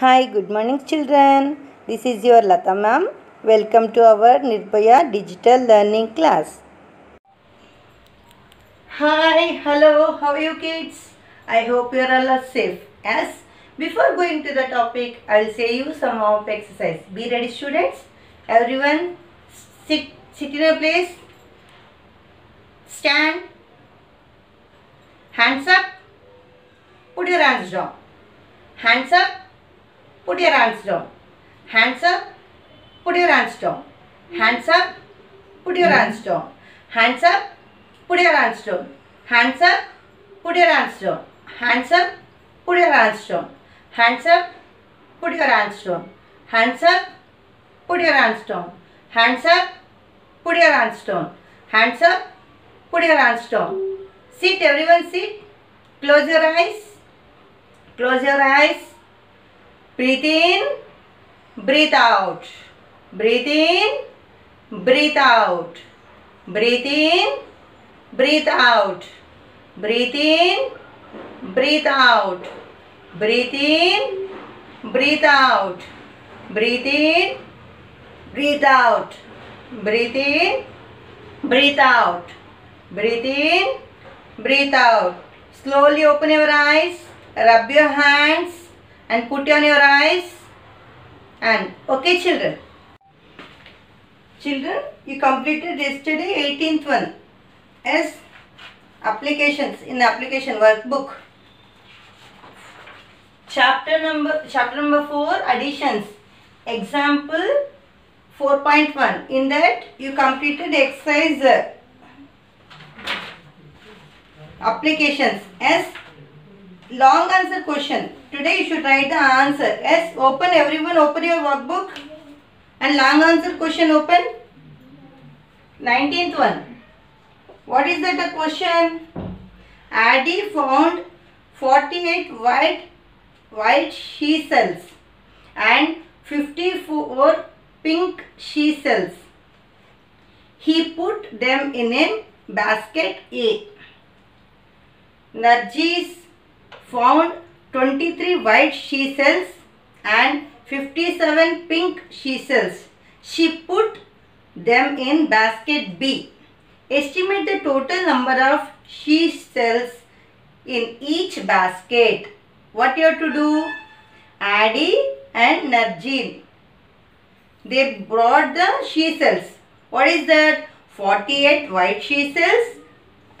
Hi, good morning, children. This is your Latha ma'am. Welcome to our Nirbhaya Digital Learning class. Hi, hello, how are you kids? I hope you are all safe. Yes, before going to the topic, I will say you some of exercise. Be ready, students. Everyone, sit, sit in a place. Stand. Hands up. Put your hands down. Hands up. Put your hands down. Hands up. Put your hands down. Hands up. Put your hands down. Hands up. Put your hands down. Hands up. Put your hands down. Hands up. Put your hands down. Hands up. Put your hands down. Hands up. Put your hands down. Hands up. Put your hands down. Hands up. Put your hands down. Sit, everyone sit. Close your eyes. Close your eyes. Breathe in. Breathe out. Breathe in. Breathe out. Breathe in. Breathe out. Breathe in. Breathe out. Breathe in. Breathe out. Breathe in. Breathe out. Breathe in. Breathe out. Breathe in. Breathe out. Slowly open your eyes. Rub your hands and put on your eyes. And okay, children. Children, you completed yesterday 18th one as applications in the application workbook. Chapter number chapter number 4 additions. Example 4.1. In that you completed exercise uh, applications as long answer question. Today you should write the answer. Yes, open everyone, open your workbook and long answer question open. 19th one. What is that the question? Addy found 48 white white she cells and 54 pink she cells. He put them in a basket A. Nargis found 23 white she cells and 57 pink she cells. She put them in basket B. Estimate the total number of she cells in each basket. What you have to do? Addy and Narjin. They brought the she cells. What is that? 48 white she cells.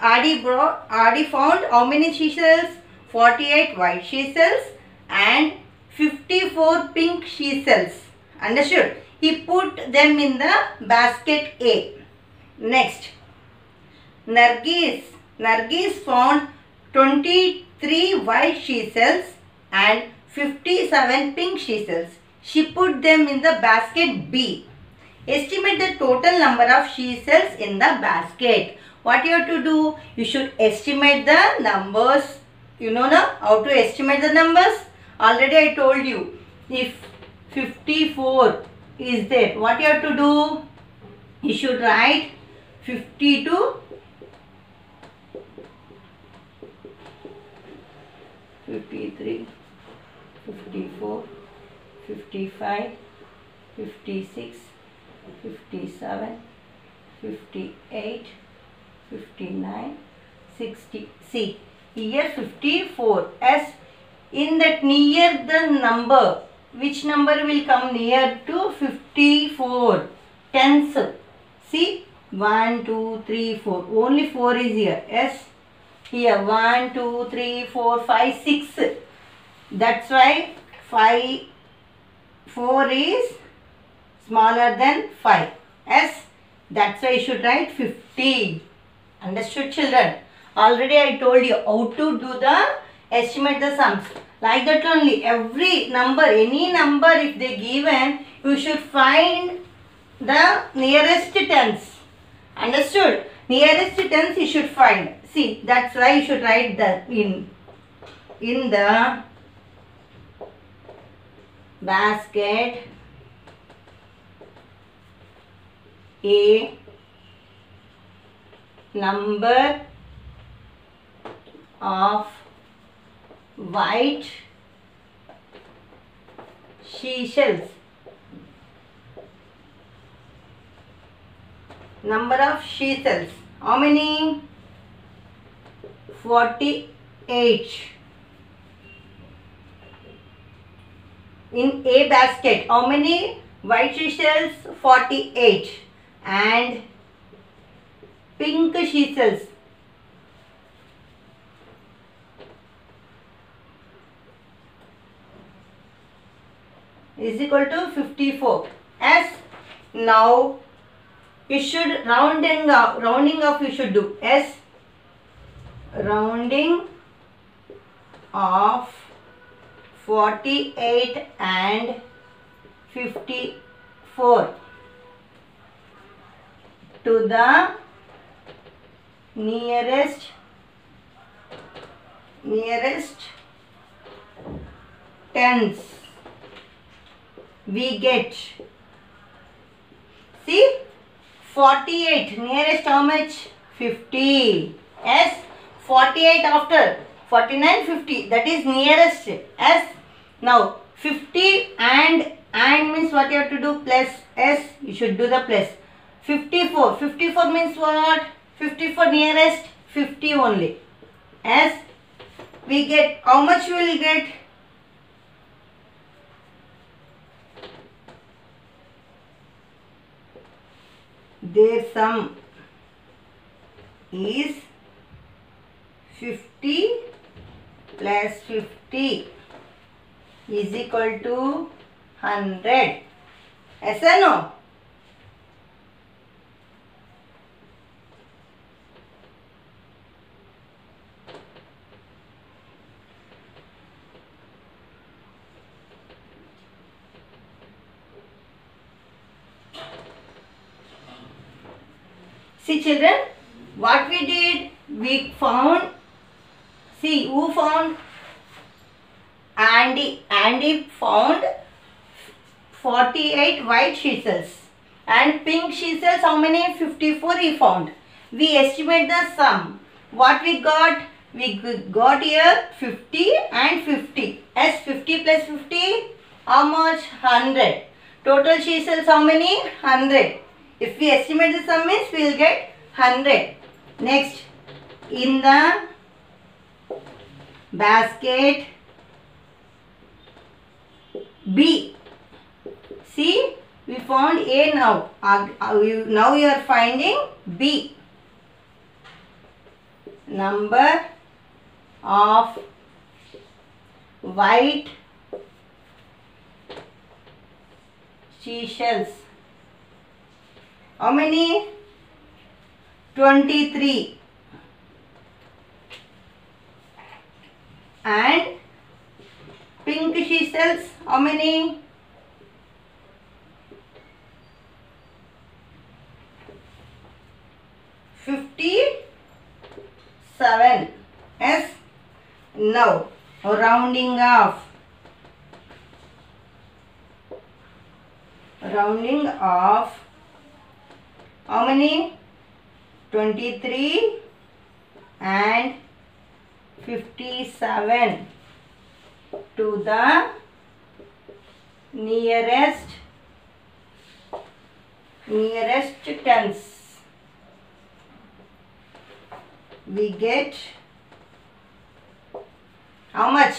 Adi brought, Adi found how many she cells? 48 white she cells and 54 pink she cells. Understood? He put them in the basket A. Next, Nargis. Nargis found 23 white she cells and 57 pink she cells. She put them in the basket B. Estimate the total number of she cells in the basket. What you have to do? You should estimate the numbers. You know now how to estimate the numbers? Already I told you. If 54 is there, what you have to do? You should write 52 53 54 55 56 57 58 59 60 see here 54 as in that near the number which number will come near to 54 tens see 1 2 3 4 only 4 is here. Yes here 1 2 3 4 5 6 that's why 5 4 is smaller than 5 yes that's why you should write 50 understood children already i told you how to do the estimate the sums. Like that only. Every number any number if they given you should find the nearest tens. Understood? Nearest tens you should find. See that's why you should write that in in the basket a number of white seashells. Number of seashells. How many? 48. In a basket, how many white seashells? 48. And pink seashells. Is equal to 54 as now you should rounding up rounding off you should do. As rounding of 48 and 54 to the nearest nearest tens we get. See? 48 nearest how much? 50 s 48 after. 49 50 that is nearest. S. Now 50 and and means what you have to do? Plus s you should do the plus. 54 54 means what? 54 nearest 50 only. S we get how much we will get their sum is 50 plus 50 is equal to 100 yes or no See children, what we did, we found, see who found? Andy. Andy found 48 white seashells and pink seashells how many? 54 he found. We estimate the sum. What we got? We got here 50 and 50. As 50 plus 50, how much? 100. Total seashells how many? 100. If we estimate the sum means we will get 100. Next, in the basket B. See, we found A now. Uh, Now you are finding B. Number of white seashells. How many? 23. And pink seashells, how many? Fifty-seven. Yes. Now, rounding off. Rounding off. How many? 23 and 57 to the nearest nearest tens. We get how much?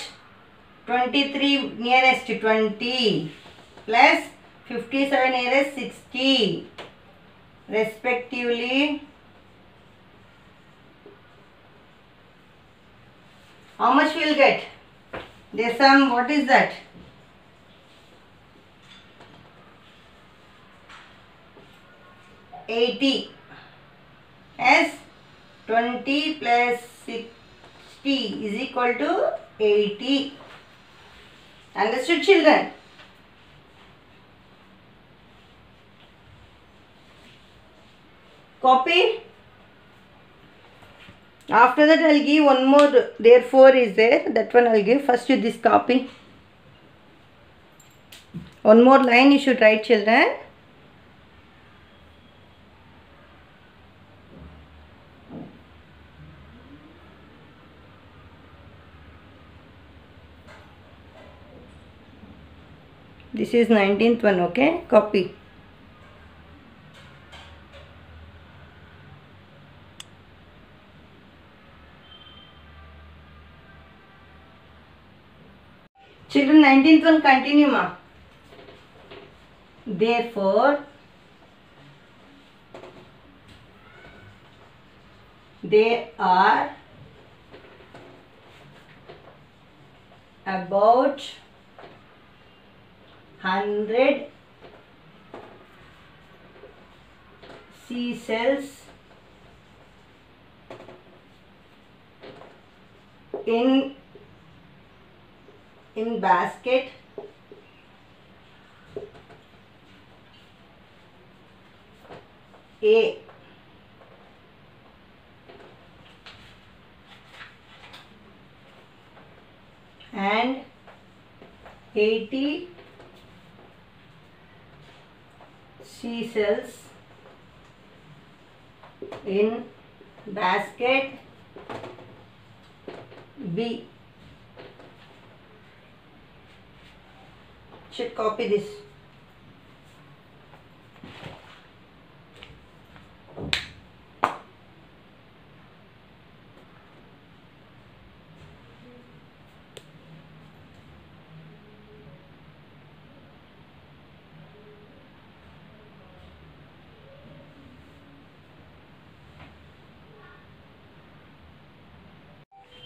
23 nearest 20 plus 57 nearest 60 respectively how much we'll get? The sum what is that? Eighty. as twenty plus sixty is equal to eighty. Understood children? Copy after that i'll give one more. Therefore is there? That one i'll give. First you this copy. One more line you should write children. This is 19th one okay? Copy children 19th one continue ma. Therefore they are about hundred C cells in in basket. A. And 80 C cells in basket. B. Should copy this.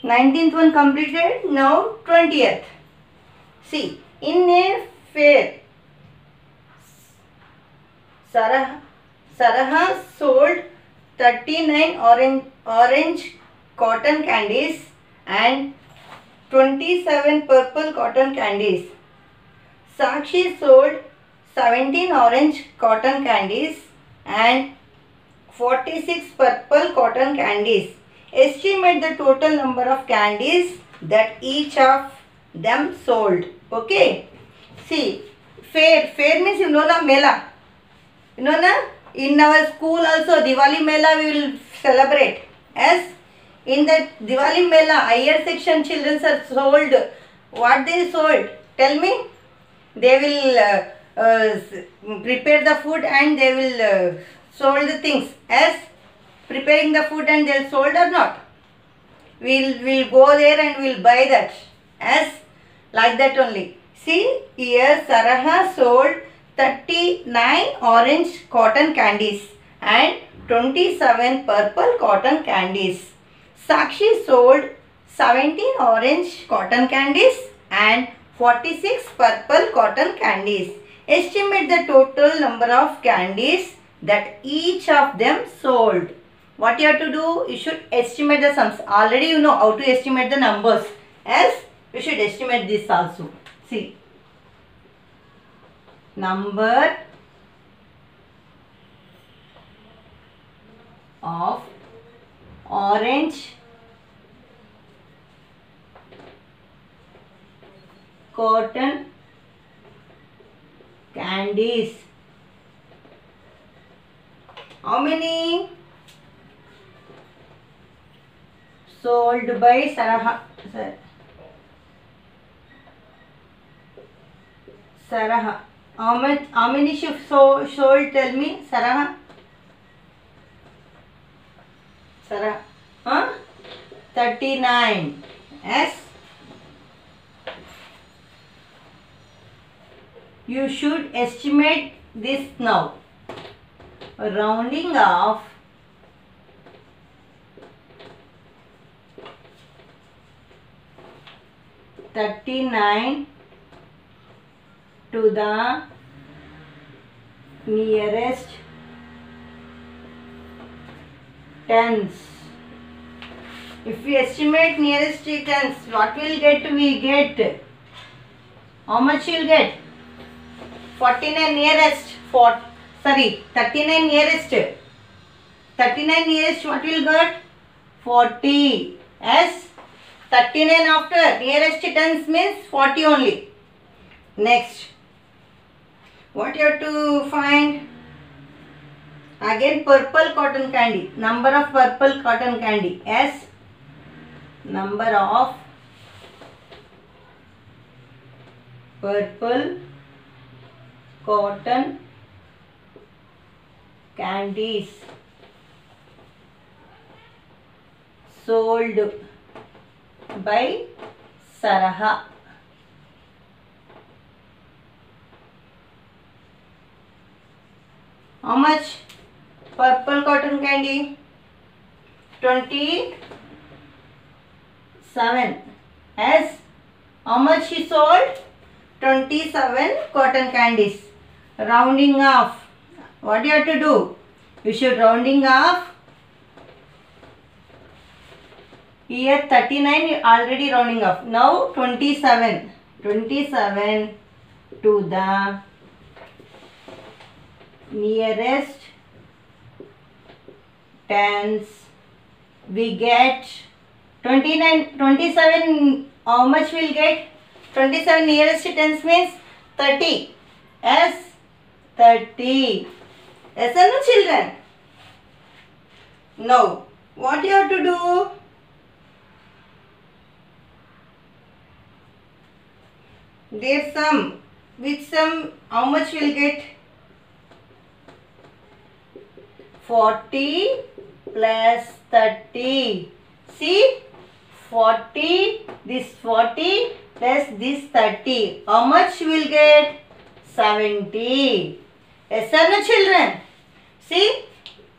Nineteenth one completed. Now twentieth. See, in a फिर Sarah Sarah sold thirty nine orange orange cotton candies and twenty seven purple cotton candies Sakshi sold seventeen orange cotton candies and forty six purple cotton candies estimate the total number of candies that each of them sold okay? See, fair. Fair means you know the mela. You know na? In our school also Diwali mela we will celebrate. Yes. In the Diwali mela, higher section children are sold. What they sold? Tell me. They will uh, uh, prepare the food and they will uh, sold the things. Yes. Preparing the food and they'll sold or not? We'll, we'll go there and we'll buy that. Yes. Like that only. See, here Saraha sold 39 orange cotton candies and 27 purple cotton candies. Sakshi sold 17 orange cotton candies and 46 purple cotton candies. Estimate the total number of candies that each of them sold. What you have to do? You should estimate the sums. Already you know how to estimate the numbers. Else, you should estimate this also. See. Number of orange cotton candies. How many? Sold by Saraha. Sar- Saraha. How much? How many she so, sold? Tell me, Saraha. Saraha. Huh? Thirty-nine. Yes. You should estimate this now. Rounding off thirty-nine to the nearest tens. If we estimate nearest tens, what will get we get? How much you'll get? 49 nearest. For, sorry, 39 nearest. 39 nearest what will get? 40. Yes. 39 after nearest tens means 40 only. Next. What you have to find? Again purple cotton candy. Number of purple cotton candy. S. Number of purple cotton candies sold by Saraha. How much? Purple cotton candy. 27. As how much she sold? 27 cotton candies. Rounding off. What you have to do? You should rounding off. Here 39 you already rounding off. Now 27. 27 to the nearest tens we get 29 27 how much we'll get? 27 nearest tens means 30 s 30 yes or no children? Now what you have to do? There's some which sum? How much we'll get 40 plus 30 see 40 this 40 plus this 30 how much we'll get? 70 yes or no children. See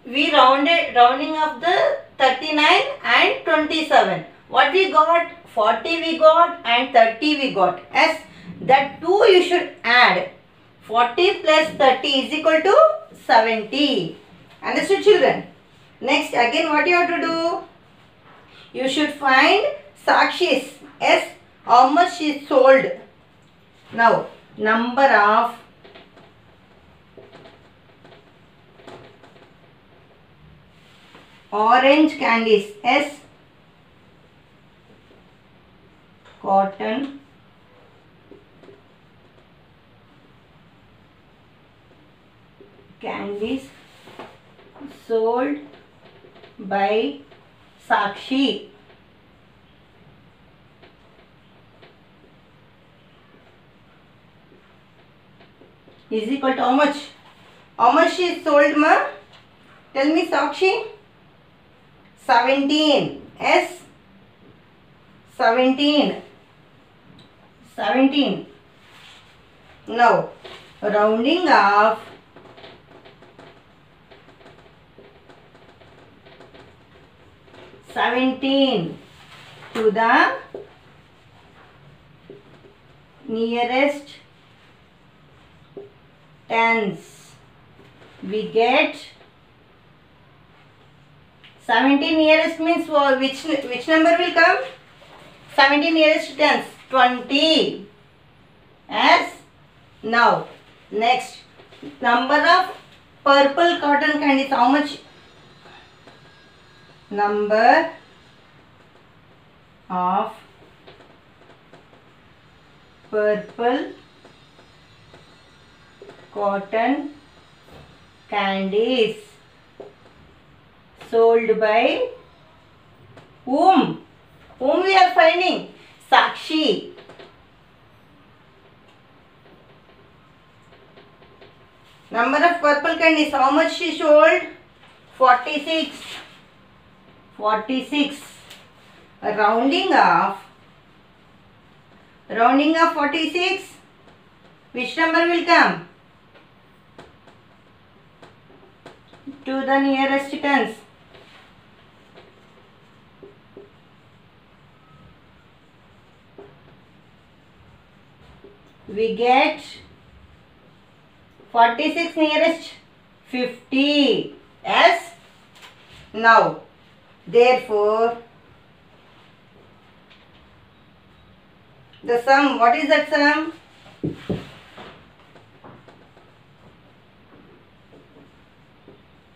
we rounded rounding of the 39 and 27 what we got? 40 we got and 30 we got. As that two you should add. 40 plus 30 is equal to 70 understood children? Next again what you have to do? You should find sakshis. Yes? How much she sold? Now number of orange candies. S cotton. Candies sold by Sakshi. Is equal to how much? How much she sold ma? Tell me Sakshi. 17. S. 17. 17. Now, rounding off seventeen to the nearest tens. We get seventeen nearest means which which number will come? Seventeen nearest tens. Twenty. As now next number of purple cotton candies. How much? Number of purple cotton candies sold by whom? Whom we are finding? Sakshi. Number of purple candies. How much she sold? 46. 46. Rounding off. Rounding off 46. Which number will come? To the nearest tens. We get 46 nearest 50 yes now therefore the sum what is that sum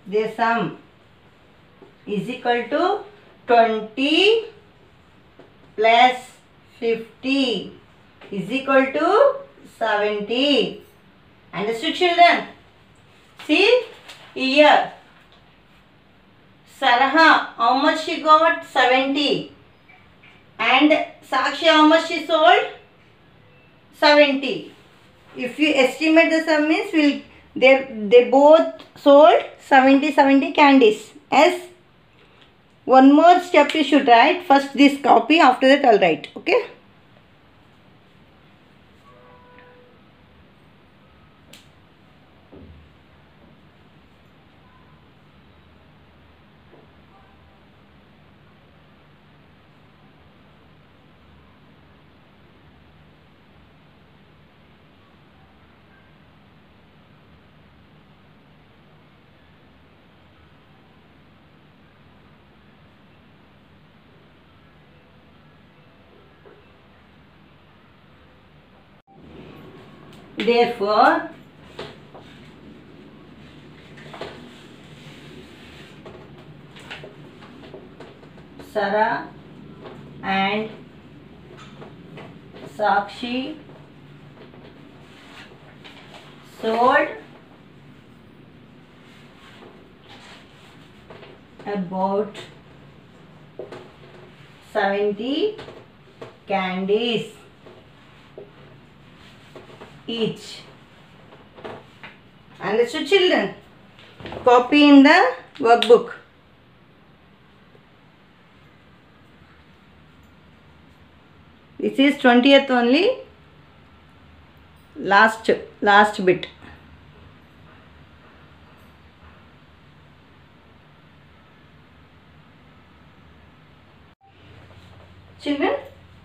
the sum is equal to 20 plus 50 is equal to 70 Understood children? See here. Saraha, how much she got? 70. And Sakshi, how much she sold? 70. if you estimate the sum means will they they both sold 70 70 candies as one more step you should write first this copy after that i'll write okay therefore Sarah and Sakshi sold about 70 candies each. Understood children? Copy in the workbook. This is 20th only. Last, last bit. Children,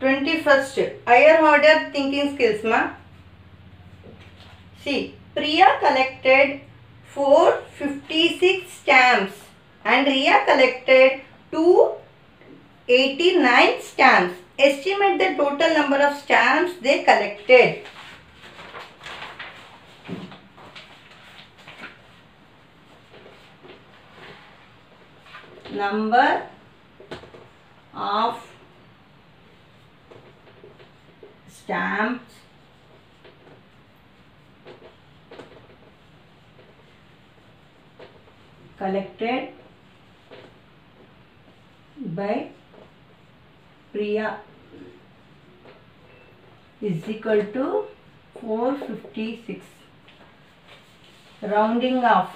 21st. Higher order thinking skills, ma. See, Priya collected 456 stamps and Riya collected 289 stamps. Estimate the total number of stamps they collected. Number of stamps collected by Priya is equal to 456 rounding off.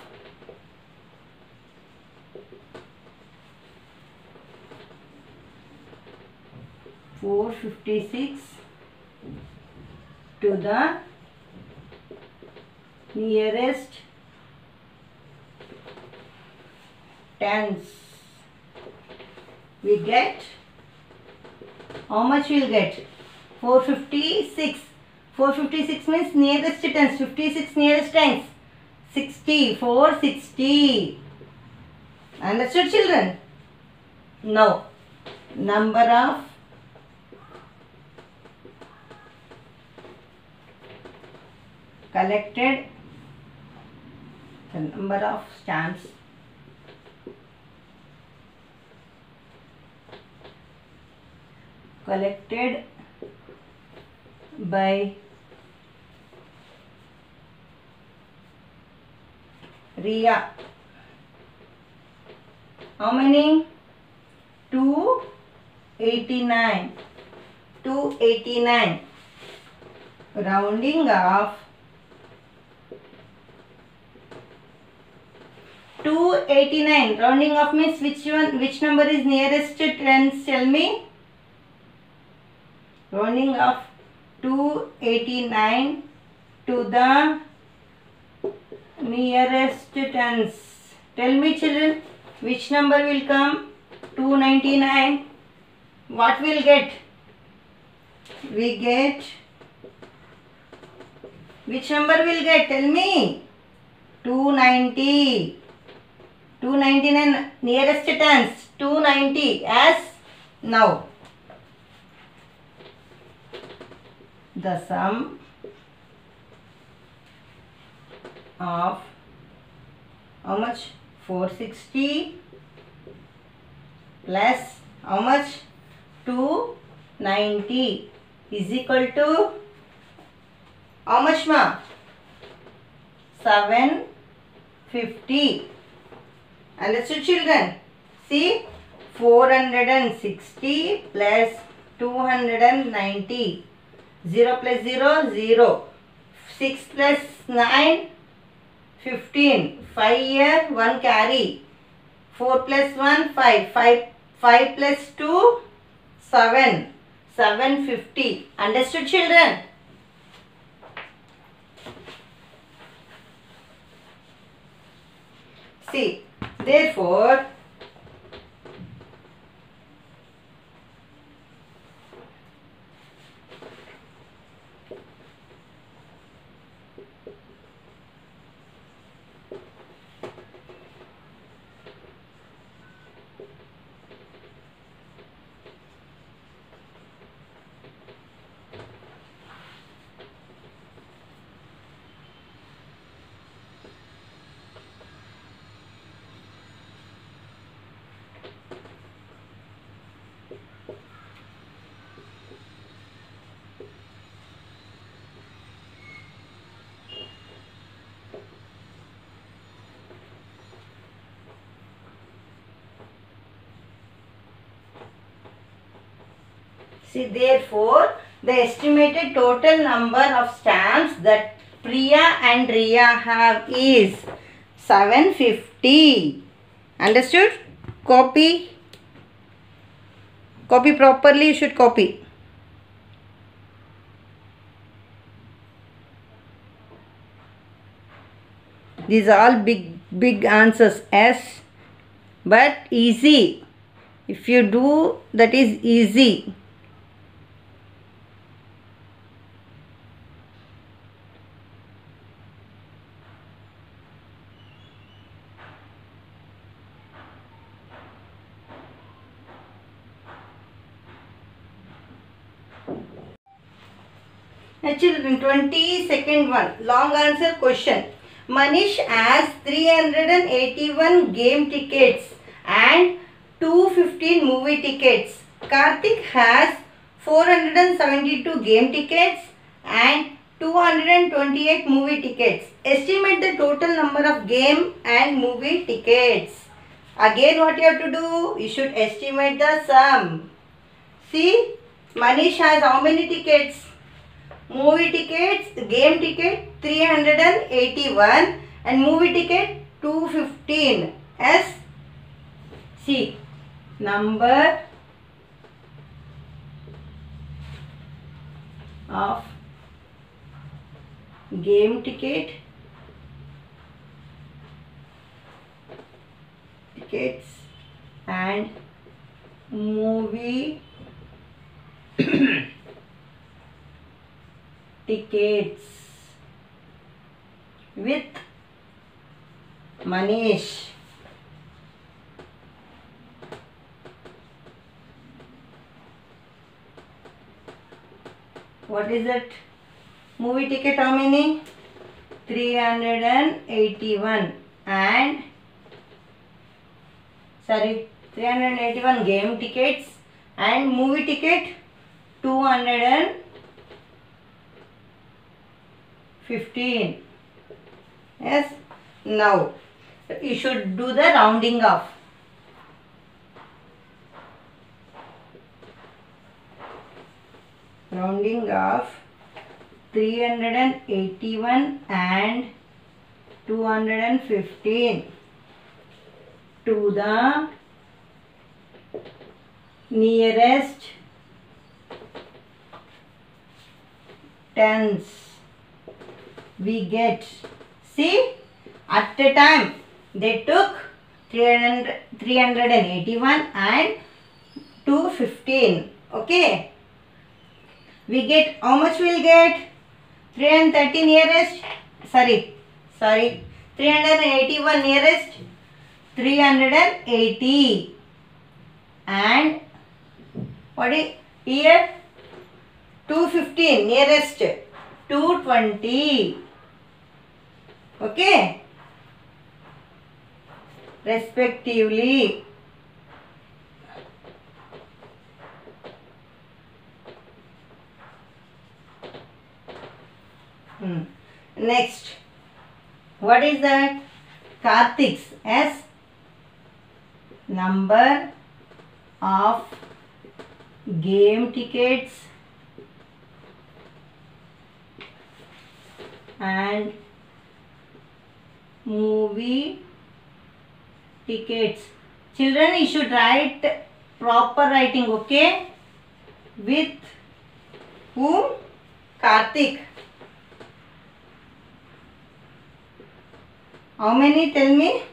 Four fifty six to the nearest tens we get how much we'll get? 456 456 means nearest tens 56 nearest tens 60 460 understood children? Now number of collected the number of stamps collected by Ria. How many? 289. 289. Rounding off 289. Rounding off means which one, which number is nearest to tens? Tell me. Rounding off 289 to the nearest tens. Tell me children, which number will come? 299. What will get? We get, which number will get? Tell me. 290. 299 nearest tens. 290 as now. The sum of how much 460 plus how much 290 is equal to how much ma 750 understood children see 460 plus 290 0 plus 0 0 6 plus 9, 15. 5 here, 1 carry. 4 plus 1, 5. 5, 5 plus 2, 7. 750. Understood children? See, therefore, See, therefore, the estimated total number of stamps that Priya and Riya have is 750. Understood? Copy. Copy properly, you should copy. These are all big, big answers. S, but easy. If you do, that is easy. Now children, 20 second one. Long answer question. Manish has 381 game tickets and 215 movie tickets. Karthik has 472 game tickets and 228 movie tickets. Estimate the total number of game and movie tickets. Again what you have to do? You should estimate the sum. See, Manish has how many tickets? Movie tickets game ticket 381 and movie ticket 215 s c. Number of game ticket tickets and movie tickets with Manish. What is it? Movie ticket how many? 381 and sorry 381 game tickets and movie ticket 215 yes? Now you should do the rounding off. Rounding off 381 and 215 to the nearest tens we get. See at a time they took 300, 381 and 215 okay? We get how much we'll get? 330 nearest sorry sorry 381 nearest 380 and what is here? 215 nearest 220 okay respectively. Hmm. Next, what is that? Karthik's S. Number of game tickets. And movie tickets. Children, you should write proper writing, okay? With whom? Karthik. How many? Tell me.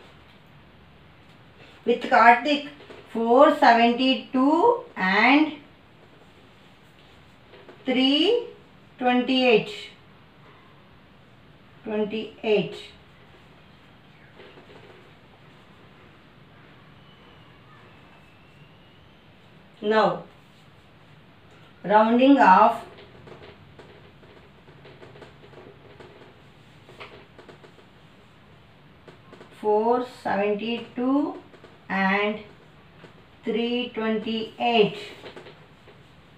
With Karthik, 472 and 328. 28. Now, rounding off. Four seventy two and three twenty eight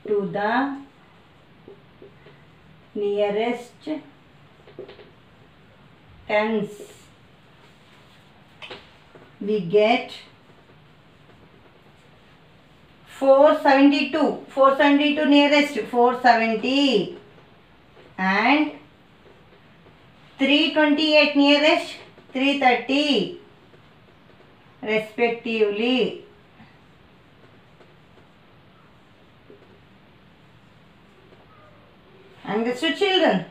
to the nearest tens. We get 472 472 nearest. 470 and 328 nearest. 330 respectively. Understood children.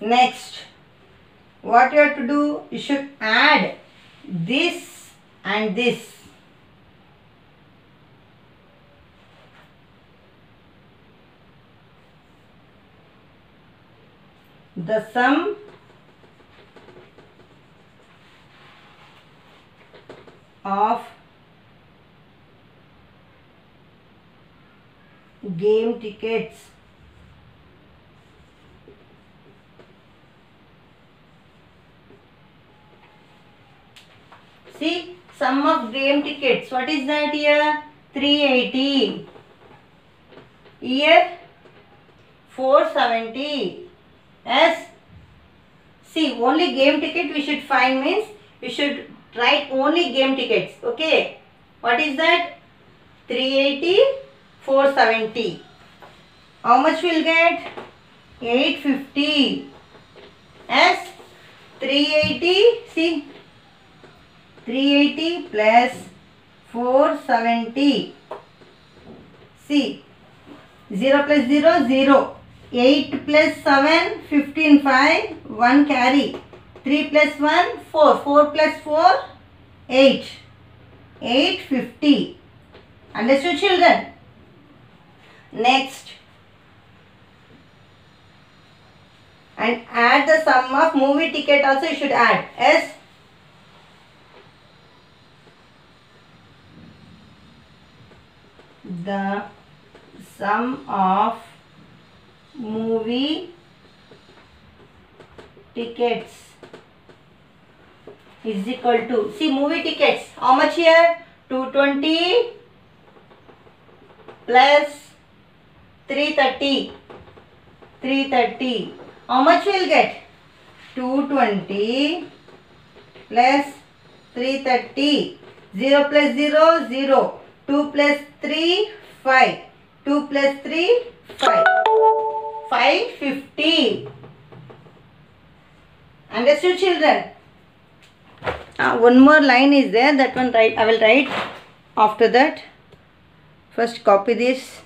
Next. What you have to do you should add this and this the sum of game tickets see sum of game tickets what is that here 380 here 470 Yes. See, only game ticket we should find means we should write only game tickets. Okay. What is that? 380, 470. How much we'll get? 850. Yes. 380. See. 380 plus 470. See. 0 plus 0, 0. 8 plus 7, 15, 5, 1 carry. 3 plus 1, 4. 4 plus 4, 8. 8, 50. Understood children? Next. And add the sum of movie ticket also you should add. S. The sum of movie tickets is equal to see movie tickets how much here 220 plus 330 330 how much we'll get 220 plus 330 0 plus 0 0 2 plus 3 5 2 plus 3 5 550 understood children? Uh, one more line is there. That one write i will write after that. First copy this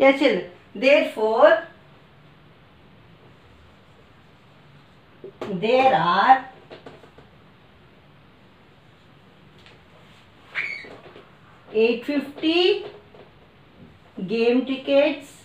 Yes, children. Therefore, there are eight fifty game tickets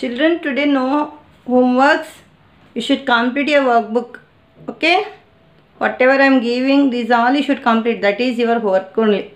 Children, today no homeworks. You should complete your workbook. Okay? Whatever I am giving, these all you should complete. That is your work only.